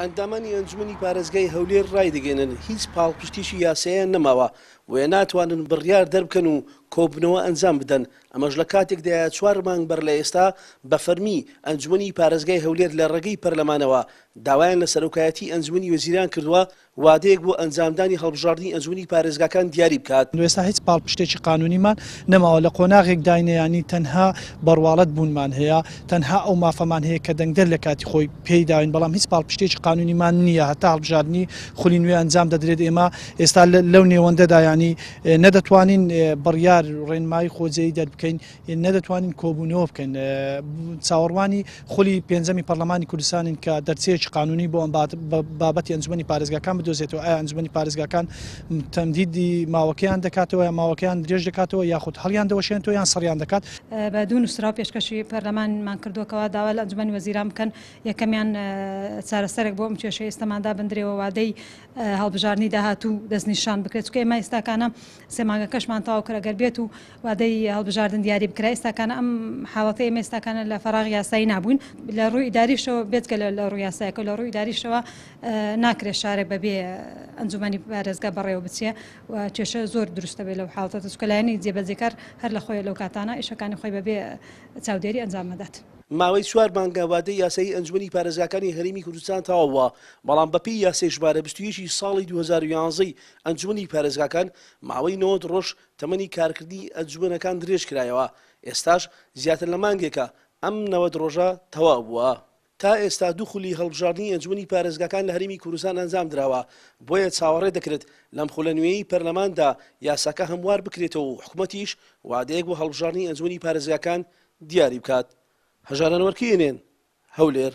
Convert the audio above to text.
ئەندامانی ئەنجومەنی پارێزگای هەولێر رایدەگەیەنن، هیچ پاڵپشتیی یاساییان نەماوە، بۆیە ناتوانن بڕیار دەربکەن و کۆبوونەوە ئەنجام بدەن، ئەمەش لە کاتێکدایە چوار مانگ بەر لە ئێستا بە فەرمی ئەنجومەنی پارێزگای هەولێر لە رێگەی پەرلەمانەوە داوایان لە سەرۆکایەتیی ئەنجومەنی وەزیران کردووە وادەیەک بۆ ئەنجامدانی هەڵبژاردنی ئەنجومەنی پارێزگاکان دیاری بکات. ئێستا هیچ پاڵپشتێکی قانونیمان نەماوە، لە قۆناغێکداین یانی تەنها بەڕواڵەت بوونمان هەیە، تەنها ئەو مافەمان هەیە کە دەنگدەر لە کاتی خۆی پێی داوین، بەڵام هیچ پاڵپشتێکی قانونیمان نییە هەتا هەڵبژاردنی خولی نوێ ئەنجام دەدرێت، ئێمە ئێستا لەو نێوەندەدا یانی نەدەتوانین بڕیار و ڕێنمایی خۆجێیی دەربکەین. نەدەتوانن کۆبوونەوە بکەن چاوەڕوانی خولی پێنجەمی پەرلەمانی کوردستانین کە دەرچەیەکی قانونی بۆ ئەم بابەتی ئەنجومی پارێزگاکان بدۆزێتەوە ئایا ئەنجومی پارێزگاکان تەمدیدی ماوەکەیان دەکاتەوە یا ماوەکەیان درێژ دەکاتەوە یاخود هەڵیان دەوەشێنەوە یان سەریان دەکات بە دوو نووسراو پێشکەشی پەرلەمانمان کردوکەوە داوا لە ئەنجومی وەزیران بکەن یەکەمیان چارەسەرێک بۆ ئەم کێشە ئێستەماندا بندرێەوە وادەی هەڵبژاردننی داهاتوو دەستنیشان بکرێت چکە ئێمە ئێستاکانە سێ مانگەکەشمان تەواو کرد ئەگەر بێت و وادەی هەڵبژاردن دیاری بکرا ئێستاکانە ئەم حاڵەتەی ئێمە ئێستاکانە لە فەراغ یاسایی نابووین لە ڕووی ئیداریشەوە بێجگە لە لە ڕووی یاسایەکە و لە ڕووی ئیداریشەوە ناکرێت شارێک بەبێ ئەنجومەنی پارێزگا بەڕێوە بچێ و کێشە زۆر دروست دەبێت لەو حاڵەتە چونکە لایەنی جێبەجێکار هەر لە خۆی لەو کاتانە ئیشەکانی خۆی بەبێ چاودێری ئەنجام نەدات. ماوەی چوار مانگە وادەی یاسایی ئەنجومەنی پارێزگاکانی هەرێمی کوردستان تەواو بووە، بەڵام بەپێی یاسای ژمارە بیست و یەک ی ساڵی دوو هەزار و یانزە ی ئەنجومەنی پارێزگاکان ماوەی نەوەد ڕۆژ تەمەنی کارکردنی ئەنجومەنەکان درێژکرایەوە، ئێستاش زیاتر لە مانگێکە ئەم نەوەد ڕۆژە تەواو بووە. تا ئێستا دوو خولی هەڵبژاردنی ئەنجومەنی پارێزگاکان لە هەرێمی کوردستان ئەنجامدراوە، بۆیە چاوەڕێ دەکرێت لەم خولە نوێیەی پەرلەماندا یاساکە هەموار بکرێتەوە و حکومەتیش وادەیەک بۆ هەڵبژاردنی ئەنجومەنی پارێزگاکان دیاری بکات. هەژارانوەرکەی ئێنێن، هەولێر.